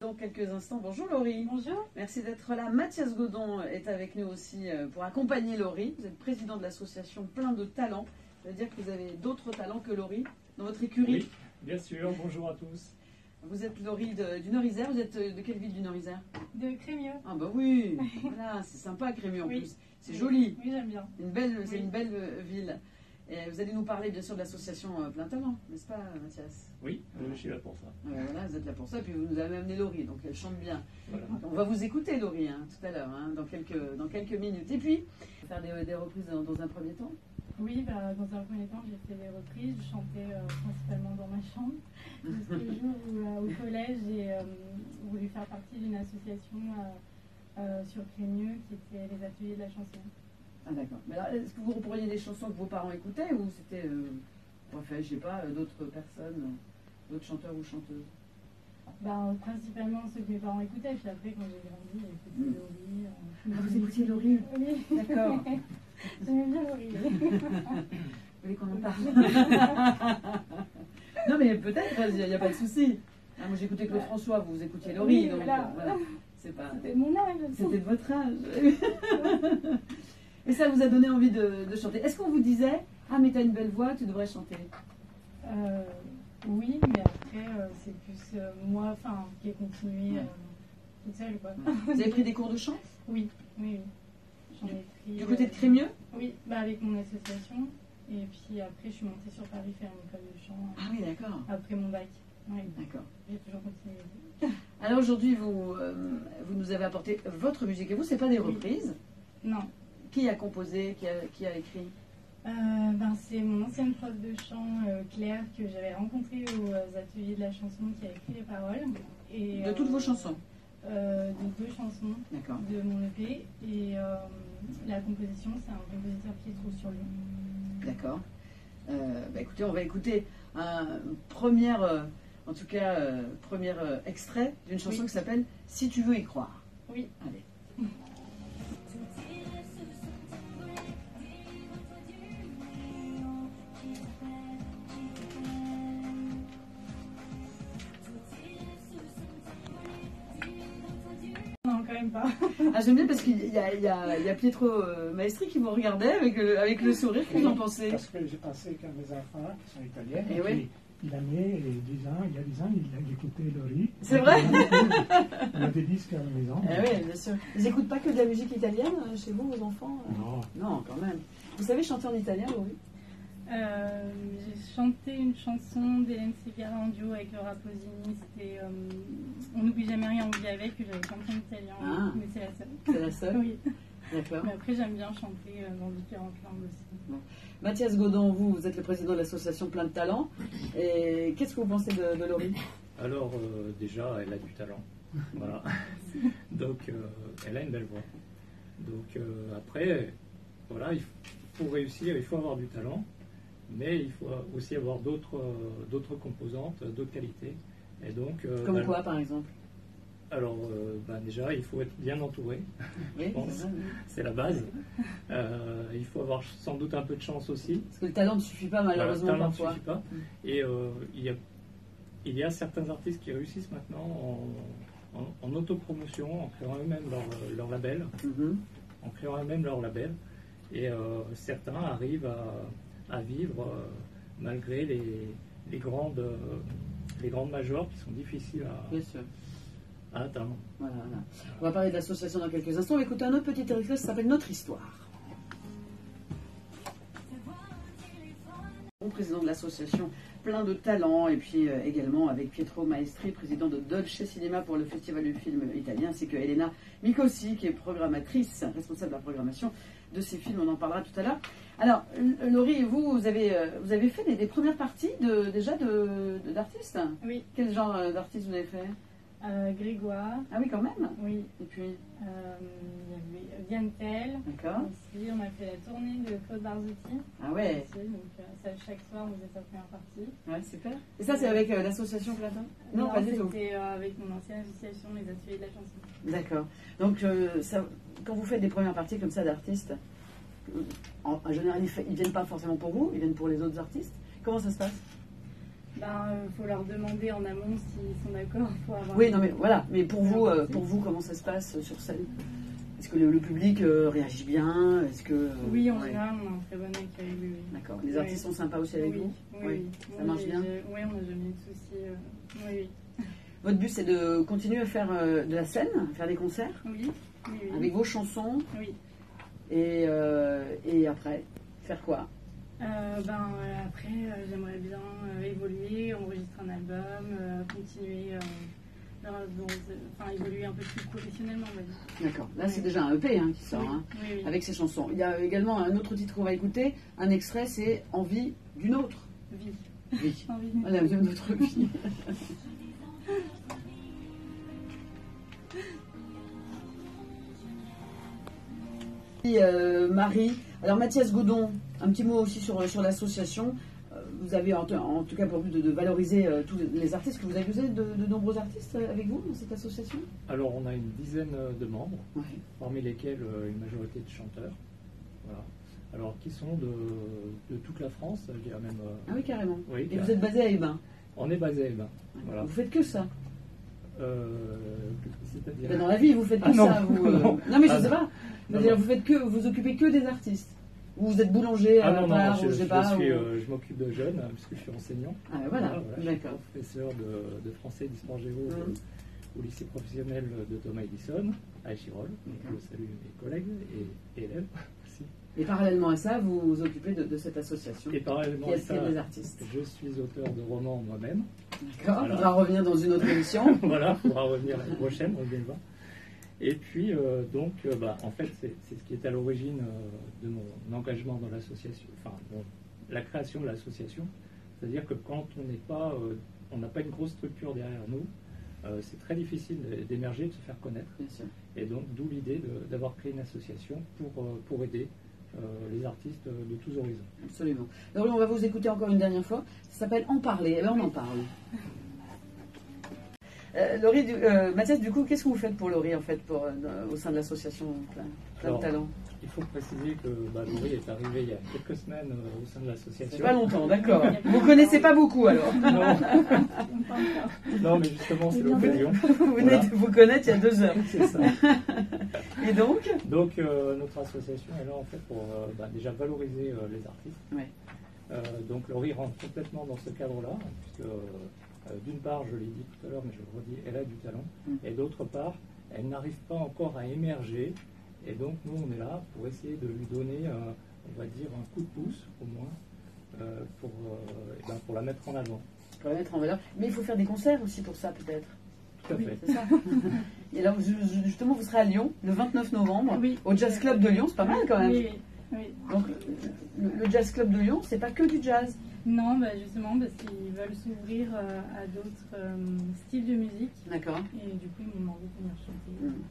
Dans quelques instants, bonjour Laurie. Bonjour. Merci d'être là. Mathias Godon est avec nous aussi euh, pour accompagner Laurie. Vous êtes président de l'association Plein de Talents. Ça veut dire que vous avez d'autres talents que Laurie dans votre écurie Oui, bien sûr. Bonjour à tous. Vous êtes Laurie de- du Nord-Isère. Vous êtes euh, de quelle ville du Nord-Isère? De Crémieux. Ah bah oui, voilà, c'est sympa Crémieux en Oui. plus. C'est joli. Oui, j'aime bien. Une belle, c'est une belle euh, ville. Et vous allez nous parler bien sûr de l'association euh, Plein Talent, n'est-ce pas Mathias? Oui, je suis là pour ça. Euh, Voilà, vous êtes là pour ça. Puis vous nous avez amené Laurie, donc elle chante bien. Voilà. On va vous écouter, Laurie, hein, tout à l'heure, hein, dans, quelques, dans quelques minutes. Et puis, faire des, des reprises dans, dans un premier temps. Oui, bah, dans un premier temps, j'ai fait des reprises. Je chantais euh, principalement dans ma chambre. Jusqu'au jour où, euh, au collège, j'ai euh, voulu faire partie d'une association euh, euh, sur Crémieux qui était les ateliers de la chanson. Ah d'accord. Mais alors, est-ce que vous repreniez des chansons que vos parents écoutaient ou c'était, euh, enfin, je sais pas, euh, d'autres personnes, euh, d'autres chanteurs ou chanteuses? Bah, principalement ceux que mes parents écoutaient. Puis après, quand j'ai grandi, j'ai écouté Laurie. euh, Ah, vous écoutiez Laurie? Oui, D'accord. j'aimais bien Laurie. Vous voulez qu'on en parle? Non mais peut-être, il n'y a, pas de souci. Ah, moi j'écoutais Claude François, vous, vous écoutiez Laurie, Oui, donc voilà. voilà. C'est pas... C'était mon âge. C'était de votre âge. Et ça vous a donné envie de, de chanter. Est-ce qu'on vous disait, ah mais t'as une belle voix, tu devrais chanter? Euh, oui, mais après, euh, c'est plus euh, moi qui ai continué euh, toute seule. Quoi. Vous avez pris des cours de chant? Oui, oui, oui. J'en ai pris. Du côté de Crémieux? Oui, bah, avec mon association. Et puis après, je suis montée sur Paris faire une école de chant Ah oui, d'accord. après mon bac. Oui, D'accord. j'ai toujours continué. Alors aujourd'hui, vous, vous nous avez apporté votre musique. Et vous, c'est pas des Oui. reprises? Non, Qui a composé Qui a, qui a écrit Euh, ben, c'est mon ancienne prof de chant, euh, Claire, que j'avais rencontrée aux euh, ateliers de la chanson, qui a écrit les paroles. Et, De toutes vos chansons euh, De deux chansons. D'accord. de mon EP et euh, la composition c'est un compositeur qui se trouve sur Lyon. D'accord. Euh, bah, écoutez, on va écouter un premier, en tout cas, premier extrait d'une chanson Oui. qui s'appelle Si tu veux y croire. Oui. Allez. Pas. Ah, j'aime bien parce qu'il y a, il y a- il y a Pietro euh, Maestri qui vous regardait avec le, avec le sourire. Qu'est-ce que vous en pensez? Parce que j'ai passé avec mes enfants qui sont italiens. Eh et il a né 10 ans, il y a 10 ans, il a écouté Laurie. C'est vrai? Il a des disques à la maison. Eh oui, bien sûr. Ils n'écoutent pas que de la musique italienne euh, chez vous, vos enfants euh? Non. Non, quand même. Vous savez chanter en italien, Laurie Euh, j'ai chanté une chanson d'Hélène en duo avec Laura Posini, c'était euh, On n'oublie jamais rien, on vit avec, que j'avais chanté en italien, Ah. mais c'est la seule. C'est la seule Oui. D'accord. Mais après j'aime bien chanter euh, dans différentes langues aussi. Mathias Godon, vous, vous êtes le président de l'association Plein de Talents. Et qu'est-ce que vous pensez de, de Laurie? Alors, euh, déjà, elle a du talent. Voilà. Donc, euh, elle a une belle voix. Donc, euh, après, voilà, il faut, pour réussir, il faut avoir du talent, mais il faut aussi avoir d'autres euh, composantes, d'autres qualités. Et donc, euh, Comme bah, quoi, par exemple? Alors, euh, bah, déjà, il faut être bien entouré. Oui, pense. c'est la base. Euh, il faut avoir sans doute un peu de chance aussi. Parce que le talent ne suffit pas, malheureusement, Voilà, le talent parfois. ne suffit pas. Mm. Et euh, il, y a, il y a certains artistes qui réussissent maintenant en, en- en autopromotion, en créant eux-mêmes leur, leur label, Mhm. en créant eux-mêmes leur label. Et euh, certains arrivent à, à vivre euh, malgré les, les grandes, euh, les grandes majors qui sont difficiles à, Bien sûr. à atteindre. Voilà, voilà. On va parler de l'association dans quelques instants. On va écouter un autre petit extrait, ça s'appelle Notre Histoire. Bon président de l'association Plein de Talents, et puis euh, également avec Pietro Maestri, président de Dolce Cinema pour le Festival du film italien, ainsi que Elena Micosi, qui est programmatrice, responsable de la programmation de ces films. On en parlera tout à l'heure. Alors, Laurie, vous, vous avez, euh, vous avez fait des, des premières parties de, déjà de- de- d'artistes? Oui, Quel genre euh, d'artistes vous avez fait? Euh, Grégoire, Ah oui, quand même oui, Et puis, euh, il y avait Diane Tell. d'accord. Aussi, on a fait la tournée de Claude Barzotti. Ah ouais, Aussi, donc euh, ça, chaque soir, on faisait sa première partie. ouais super. Et ça, c'est avec l'association Platin Non, pas du tout. C'était avec mon ancienne association, les ateliers de la chanson. D'accord. Donc, ça, quand vous faites des premières parties comme ça d'artistes, en, général, ils, ils viennent pas forcément pour vous, ils viennent pour les autres artistes. Comment ça se passe? Ben, euh, faut leur demander en amont s'ils sont d'accord pour avoir. Oui, non, mais voilà. Mais pour vous, euh, pour vous, comment ça se passe euh, sur scène? Est-ce que le, le public euh, réagit bien? Est-ce que euh, Oui, en ouais. général, on a un très bon accueil. Oui, oui. D'accord. Les artistes sont sympas aussi avec vous? oui, ça marche bien? Oui, on n'a jamais eu de soucis. Oui, oui. Votre but, c'est de continuer à faire de la scène, faire des concerts? Oui, oui, oui. avec vos chansons? Oui. et, et après, faire quoi? Euh, ben, euh, après, euh, j'aimerais bien euh, évoluer, enregistrer un album, continuer, dans- dans- enfin évoluer un peu plus professionnellement. D'accord. Là, c'est déjà un EP hein, qui sort oui, hein, oui, oui. avec ces chansons. Il y a également un autre titre qu'on va écouter, un extrait, c'est Envie d'une autre Vie. vie. Envie. Voilà, d'une autre vie. Et, Marie, alors Mathias Godon, un petit mot aussi sur, sur l'association. Euh, Vous avez en, en tout cas pour but de, de valoriser euh, tous les artistes, que vous avez vous de, de nombreux artistes euh, avec vous dans cette association? Alors, on a une dizaine de membres, parmi lesquels euh, une majorité de chanteurs. Voilà. Alors, qui sont de, de toute la France, je dirais même. euh, Ah oui, carrément. oui, Et vous êtes basé à Ebin. On est basé à Ebin. Voilà. Vous faites que ça. Euh, C'est-à-dire. Ben, Dans la vie, vous faites que Ah non. ça. Vous, euh, Non. non. mais je Ah sais non. pas. Non, non. vous faites que, vous occupez que des artistes. Ou vous êtes boulanger à Ah la non, non, part, je, ou je pas. suis, ou- euh, je m'occupe de jeunes, hein, puisque je suis enseignant. Ah voilà, Voilà, je suis d'accord. professeur de, de français et d'histoire géo euh, Mhm. au lycée professionnel de Thomas Edison, à Échirol. Je salue mes collègues et élèves aussi. Et parallèlement à ça, vous vous occupez de, de cette association Et parallèlement qui à ça, des artistes. je suis auteur de romans moi-même. D'accord Voilà. On va revenir dans une autre émission. voilà, il faudra revenir l'année prochaine, on voir. Et puis, euh, donc, euh, bah, en fait, c'est ce qui est à l'origine euh, de mon engagement dans l'association, enfin, bon, la création de l'association. C'est-à-dire que quand on n'est pas, on n'a pas une grosse structure derrière nous, c'est très difficile d'émerger, de se faire connaître. Et donc, d'où l'idée d'avoir créé une association pour, pour aider les artistes de tous horizons. Absolument. Alors, on va vous écouter encore une dernière fois. Ça s'appelle En parler. Eh bien, on en parle. Euh, Laurie, du- euh, Mathias, du coup, qu'est-ce que vous faites pour Laurie, en fait, pour, euh, au sein de l'association Plein, plein de talents Il faut préciser que bah, Laurie est arrivée il y a quelques semaines euh, au sein de l'association. C'est pas longtemps, d'accord. Vous connaissez pas beaucoup, alors. Non, mais justement, c'est l'occasion. Vous venez Voilà. de vous connaître il y a deux heures. C'est ça. Et donc Donc, euh, notre association est là en fait pour euh, bah, déjà valoriser euh, les artistes. Ouais. Euh, donc, Laurie rentre complètement dans ce cadre-là, puisque euh, d'une part, je l'ai dit tout à l'heure, mais je le redis, elle a du talent, Mm. et d'autre part, elle n'arrive pas encore à émerger. Et donc, nous, on est là pour essayer de lui donner, euh, on va dire, un coup de pouce, au moins, euh, pour, euh, eh ben, pour la mettre en avant. Pour la mettre en valeur. Mais il faut faire des concerts aussi pour ça, peut-être. Tout à Oui, fait. ça. Et alors, ju- justement, vous serez à Lyon le 29 novembre, Oui. au Jazz Club de Lyon. C'est pas mal quand même. Oui, oui, oui. Donc, le, le Jazz Club de Lyon, c'est pas que du jazz. Non, bah justement, parce qu'ils veulent s'ouvrir euh, à d'autres euh, styles de musique. D'accord. Et du coup, ils m'ont demandé de venir chanter. Mm.